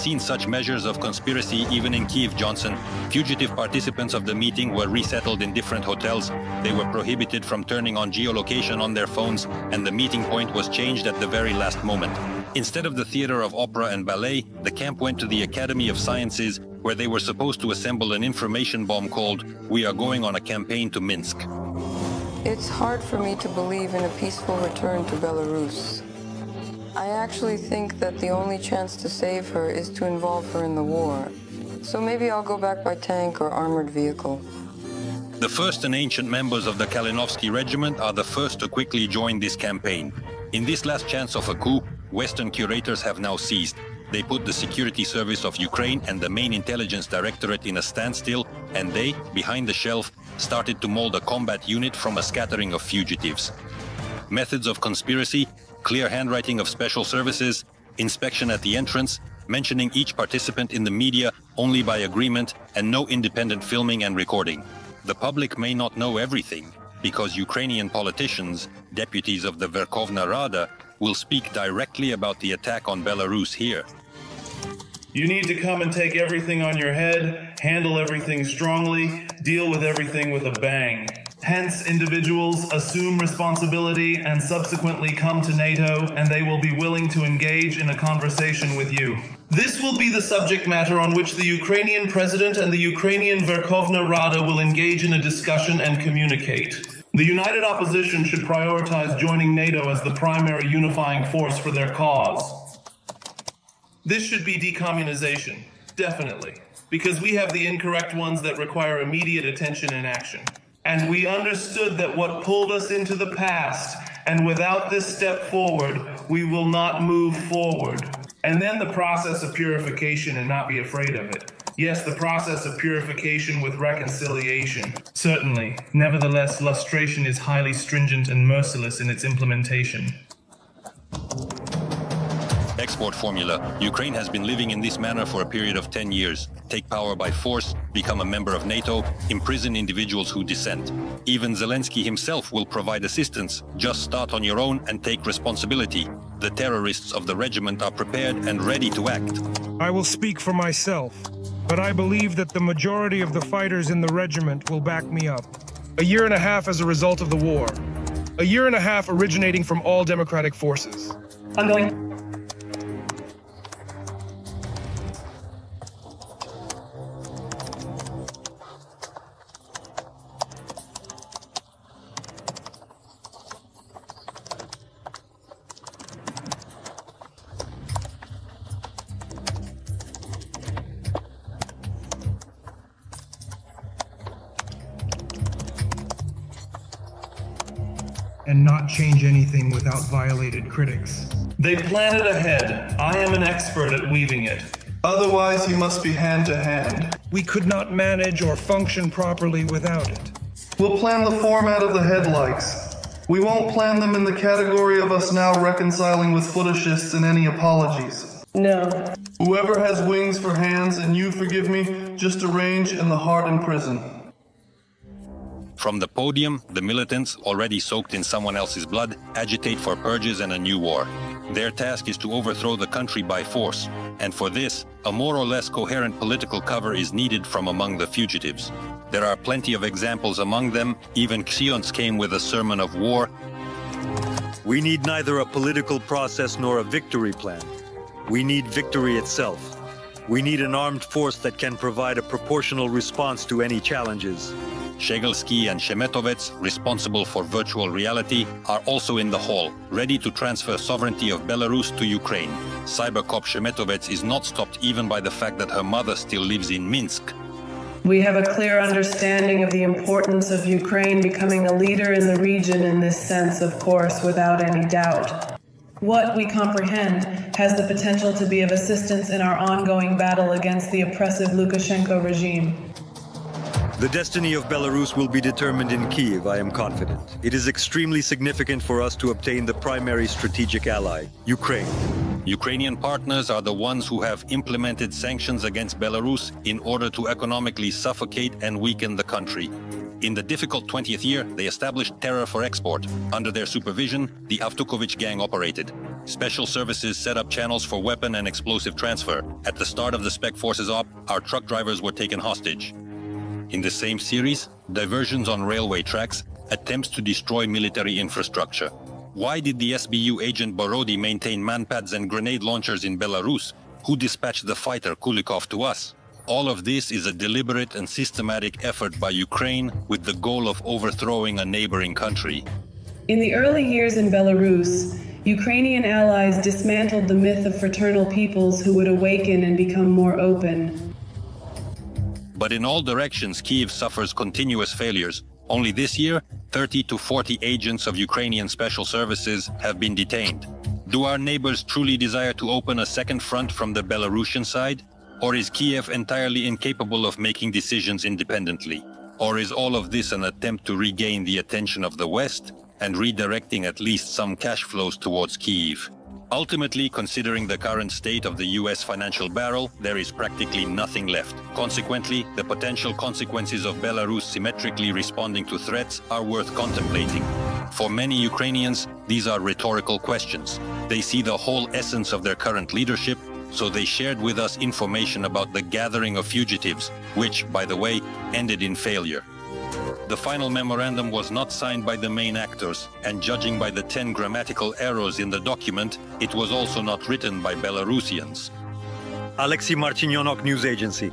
seen such measures of conspiracy even in Kiev, Johnson. Fugitive participants of the meeting were resettled in different hotels. They were prohibited from turning on geolocation on their phones, and the meeting point was changed at the very last moment. Instead of the theater of opera and ballet, the camp went to the Academy of Sciences, where they were supposed to assemble an information bomb called We Are Going on a Campaign to Minsk. It's hard for me to believe in a peaceful return to Belarus. I actually think that the only chance to save her is to involve her in the war. So maybe I'll go back by tank or armored vehicle. The first and ancient members of the Kalinovsky regiment are the first to quickly join this campaign. In this last chance of a coup, Western curators have now ceased. They put the security service of Ukraine and the main intelligence directorate in a standstill, and they, behind the shelf, started to mold a combat unit from a scattering of fugitives. Methods of conspiracy, clear handwriting of special services, inspection at the entrance, mentioning each participant in the media only by agreement, and no independent filming and recording. The public may not know everything, because Ukrainian politicians, deputies of the Verkhovna Rada, will speak directly about the attack on Belarus here. You need to come and take everything on your head, handle everything strongly, deal with everything with a bang. Hence, individuals assume responsibility and subsequently come to NATO, and they will be willing to engage in a conversation with you. This will be the subject matter on which the Ukrainian president and the Ukrainian Verkhovna Rada will engage in a discussion and communicate. The united opposition should prioritize joining NATO as the primary unifying force for their cause. This should be decommunization, definitely, because we have the incorrect ones that require immediate attention and action. And we understood that what pulled us into the past, and without this step forward, we will not move forward. And then the process of purification and not be afraid of it. Yes, the process of purification with reconciliation. Certainly. Nevertheless, lustration is highly stringent and merciless in its implementation. Export formula. Ukraine has been living in this manner for a period of 10 years. Take power by force, become a member of NATO, imprison individuals who dissent. Even Zelensky himself will provide assistance. Just start on your own and take responsibility. The terrorists of the regiment are prepared and ready to act. I will speak for myself but I believe that the majority of the fighters in the regiment will back me up. A year and a half as a result of the war. A year and a half originating from all democratic forces. Ongoing. And not change anything without violated critics. They plan it ahead. I am an expert at weaving it. Otherwise, you must be hand to hand. We could not manage or function properly without it. We'll plan the format of the headlights. We won't plan them in the category of us now reconciling with footishists and any apologies. No. Whoever has wings for hands and you forgive me, just arrange in the heart in prison. From the podium, the militants, already soaked in someone else's blood, agitate for purges and a new war. Their task is to overthrow the country by force, and for this, a more or less coherent political cover is needed from among the fugitives. There are plenty of examples among them, even Xions came with a sermon of war. We need neither a political process nor a victory plan. We need victory itself. We need an armed force that can provide a proportional response to any challenges. Shegelsky and Shemetovets, responsible for virtual reality, are also in the hall, ready to transfer sovereignty of Belarus to Ukraine. Cybercop Shemetovets is not stopped even by the fact that her mother still lives in Minsk. We have a clear understanding of the importance of Ukraine becoming a leader in the region in this sense, of course, without any doubt. What we comprehend has the potential to be of assistance in our ongoing battle against the oppressive Lukashenko regime. The destiny of Belarus will be determined in Kiev, I am confident. It is extremely significant for us to obtain the primary strategic ally, Ukraine. Ukrainian partners are the ones who have implemented sanctions against Belarus in order to economically suffocate and weaken the country. In the difficult 20th year, they established Terror for Export. Under their supervision, the Avtukhovich gang operated. Special services set up channels for weapon and explosive transfer. At the start of the Spec Forces op, our truck drivers were taken hostage. In the same series, diversions on railway tracks, attempts to destroy military infrastructure. Why did the SBU agent Borody maintain manpads and grenade launchers in Belarus? Who dispatched the fighter Kulikov to us? All of this is a deliberate and systematic effort by Ukraine with the goal of overthrowing a neighboring country. In the early years in Belarus, Ukrainian allies dismantled the myth of fraternal peoples who would awaken and become more open. But in all directions, Kiev suffers continuous failures. Only this year, 30 to 40 agents of Ukrainian special services have been detained. Do our neighbors truly desire to open a second front from the Belarusian side? Or is Kiev entirely incapable of making decisions independently? Or is all of this an attempt to regain the attention of the West and redirecting at least some cash flows towards Kiev? Ultimately, considering the current state of the US financial barrel, there is practically nothing left. Consequently, the potential consequences of Belarus symmetrically responding to threats are worth contemplating. For many Ukrainians, these are rhetorical questions. They see the whole essence of their current leadership, so they shared with us information about the gathering of fugitives, which, by the way, ended in failure. The final memorandum was not signed by the main actors, and judging by the 10 grammatical errors in the document, it was also not written by Belarusians. Alexei Martinyonok News Agency.